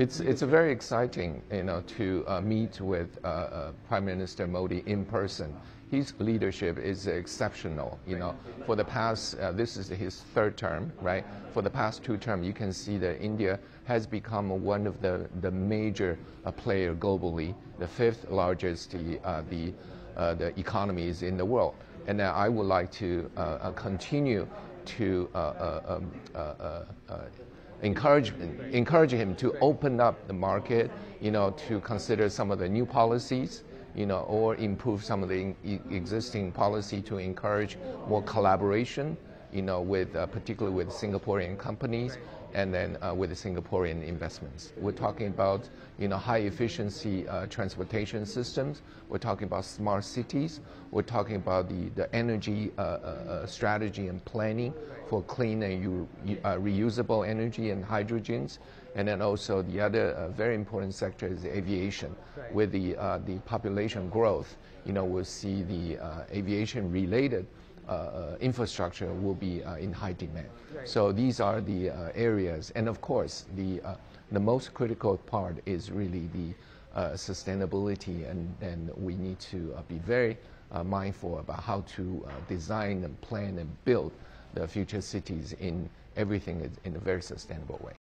It's, it's very exciting, you know, to uh, meet with uh, uh, Prime Minister Modi in person. His leadership is exceptional, you know. For the past, uh, this is his third term, right? For the past two terms, you can see that India has become one of the, the major uh, player globally, the fifth largest uh, the, the economies in the world. And I would like to continue to um, encourage, encourage him to open up the market, you know, to consider some of the new policies, you know, or improve some of the existing policy to encourage more collaboration, you know, with uh, particularly with Singaporean companies and then uh, with the Singaporean investments. We're talking about you know high efficiency uh, transportation systems. We're talking about smart cities. We're talking about the the energy uh, uh, uh strategy and planning for clean and uh, reusable energy and hydrogens. And then also the other very important sector is aviation. With the the population growth, you know we'll see the aviation related Uh, uh, infrastructure will be uh, in high demand. So these are the uh, areas, and of course, the the most critical part is really the sustainability, and and we need to be very mindful about how to design and plan and build the future cities in everything in a very sustainable way.